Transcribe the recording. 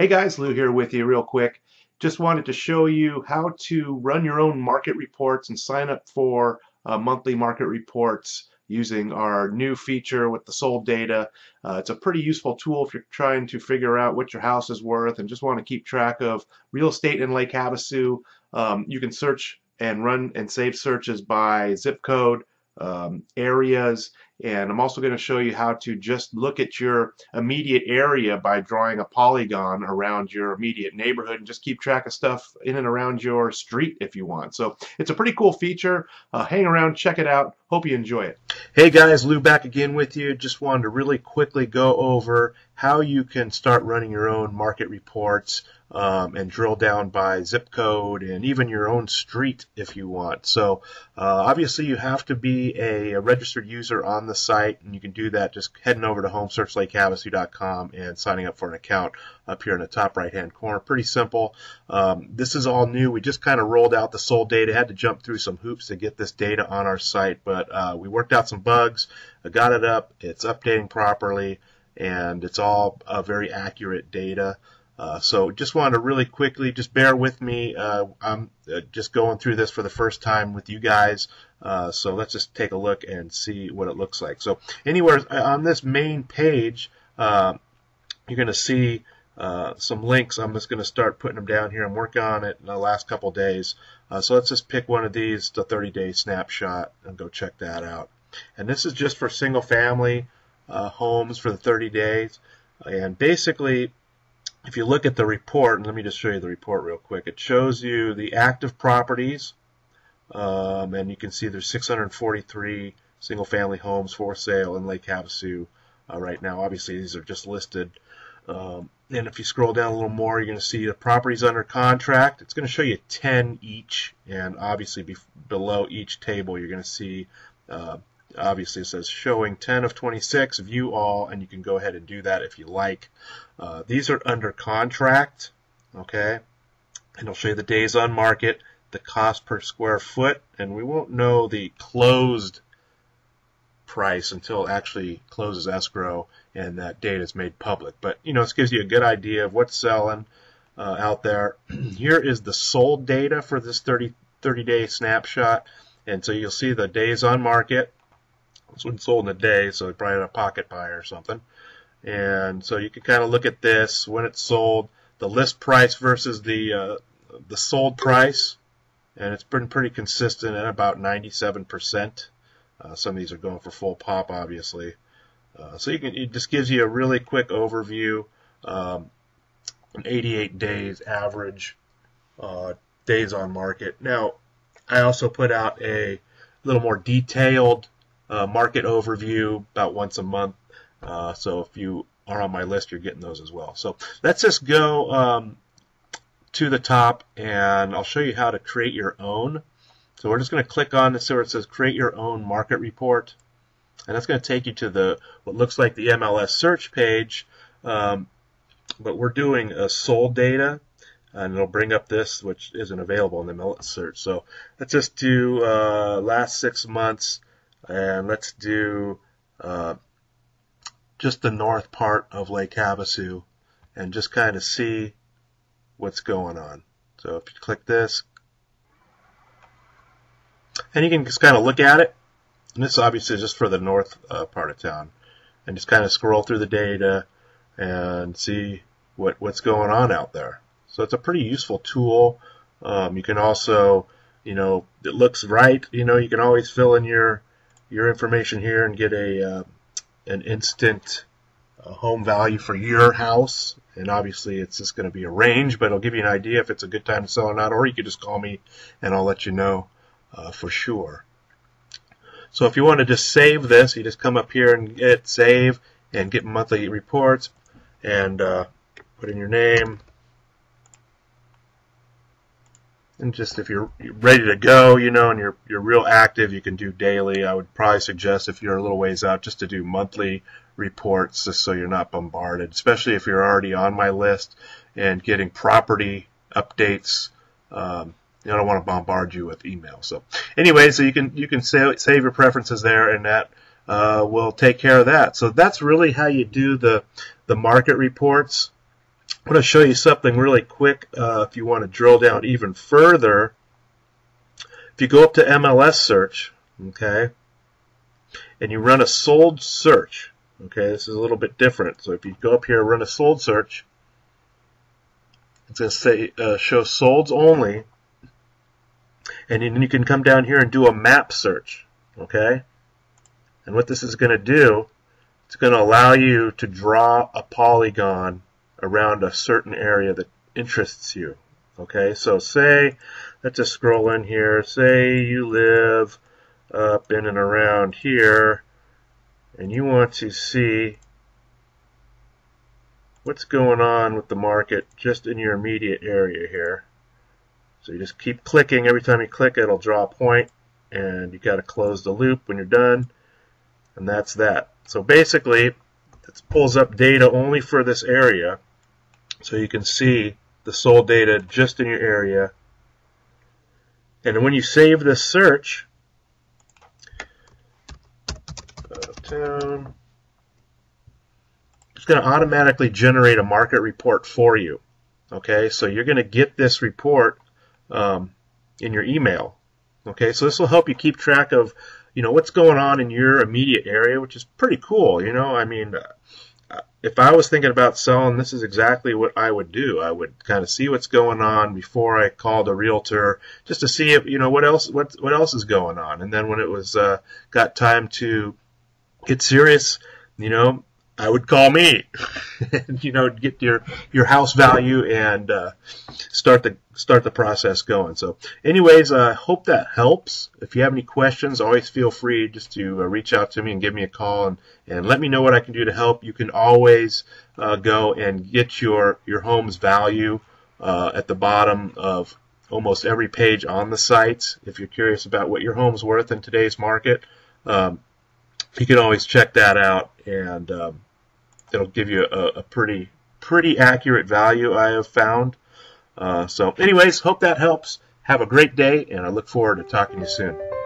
Hey guys, Lew here with you real quick. Just wanted to show you how to run your own market reports and sign up for uh, monthly market reports using our new feature with the sold data. Uh, it's a pretty useful tool if you're trying to figure out what your house is worth and just want to keep track of real estate in Lake Havasu. Um, you can search and run and save searches by zip code, um, areas and I'm also going to show you how to just look at your immediate area by drawing a polygon around your immediate neighborhood and just keep track of stuff in and around your street if you want. So it's a pretty cool feature. Uh, hang around, check it out. Hope you enjoy it. Hey guys, Lew back again with you. Just wanted to really quickly go over how you can start running your own market reports um, and drill down by zip code and even your own street if you want. So uh, obviously you have to be a, a, registered user on the site and you can do that just heading over to homesearchlakehavasu.com and signing up for an account up here in the top right hand corner. Pretty simple. Um, this is all new. We just kind of rolled out the sold data. Had to jump through some hoops to get this data on our site, but uh, we worked out some bugs. I got it up. It's updating properly and it's all uh, very accurate data. Uh, so just wanted to really quickly, just bear with me. Uh, I'm uh, just going through this for the first time with you guys. Uh, so let's just take a look and see what it looks like. So anywhere uh, on this main page, you're going to see some links. I'm just going to start putting them down here. I'm working on it in the last couple days. so let's just pick one of these, the 30-day snapshot, and go check that out. And this is just for single family homes for the 30 days. And basically, if you look at the report, and let me just show you the report real quick. It shows you the active properties, um, and you can see there's 643 single-family homes for sale in Lake Havasu uh, right now. Obviously, these are just listed. Um, and if you scroll down a little more, you're going to see the properties under contract. It's going to show you 10 each, and obviously below each table, you're going to see uh, obviously it says showing 10 of 26, view all, and you can go ahead and do that if you like. Uh, these are under contract, okay? And I'll show you the days on market, the cost per square foot, and we won't know the closed price until it actually closes escrow and that data is made public. But, you know, this gives you a good idea of what's selling uh, out there. Here is the sold data for this 30, 30 day snapshot. And so you'll see the days on market, this one sold in a day, so they probably had a pocket buy or something. And so you can kind of look at this when it's sold, the list price versus the uh, the sold price, and it's been pretty consistent at about 97%. Uh, some of these are going for full pop, obviously. Uh, so you can it just gives you a really quick overview. Um, an 88 days average uh, days on market. Now, I also put out a little more detailed market overview about once a month. Uh, so if you are on my list, you're getting those as well. So let's just go um, to the top and I'll show you how to create your own. So we're just going to click on this where it says create your own market report. And that's going to take you to the what looks like the MLS search page. Um, but we're doing a sold data and it'll bring up this which isn't available in the MLS search. So let's just do uh, last six months and let's do uh, just the north part of Lake Havasu and just kind of see what's going on. So if you click this, and you can just kind of look at it. And this obviously is just for the north uh, part of town. And just kind of scroll through the data and see what, what's going on out there. So it's a pretty useful tool. Um, you can also, you know, it looks right. You know, you can always fill in your your information here and get a uh, an instant uh, home value for your house. And obviously, it's just going to be a range, but it'll give you an idea if it's a good time to sell or not. Or you could just call me, and I'll let you know uh, for sure. So if you want to just save this, you just come up here and get save and get monthly reports and uh, put in your name, and just if you're ready to go, you know, and you're you're real active, you can do daily. I would probably suggest if you're a little ways out, just to do monthly reports, just so you're not bombarded. Especially if you're already on my list and getting property updates. Um, I don't want to bombard you with email. So anyway, so you can you can save, save your preferences there, and that uh, will take care of that. So that's really how you do the the market reports. I'm going to show you something really quick uh, if you want to drill down even further. If you go up to MLS search, okay, and you run a sold search, okay, this is a little bit different. So if you go up here and run a sold search, it's going to say uh, show solds only, and then you can come down here and do a map search, okay? And what this is going to do, it's going to allow you to draw a polygon around a certain area that interests you. Okay, so say, let's just scroll in here. Say you live up in and around here, and you want to see what's going on with the market just in your immediate area here. So you just keep clicking. Every time you click, it'll draw a point, and you got to close the loop when you're done, and that's that. So basically, it pulls up data only for this area, so you can see the sold data just in your area. And when you save this search, town, it's going to automatically generate a market report for you. Okay, so you're going to get this report um, in your email. Okay, so this will help you keep track of, you know, what's going on in your immediate area, which is pretty cool. You know, I mean, if I was thinking about selling, this is exactly what I would do. I would kind of see what's going on before I called a realtor, just to see if you know what else what what else is going on. And then when it was uh, got time to get serious, you know, I would call me, and you know, get your your house value and uh, start the start the process going. So, anyways, I uh, hope that helps. If you have any questions, always feel free just to uh, reach out to me and give me a call and, and let me know what I can do to help. You can always uh, go and get your your home's value uh, at the bottom of almost every page on the site. If you're curious about what your home's worth in today's market. Um, you can always check that out and um, it'll give you a, a pretty pretty accurate value I have found. Uh, so anyways, hope that helps. Have a great day, and I look forward to talking to you soon.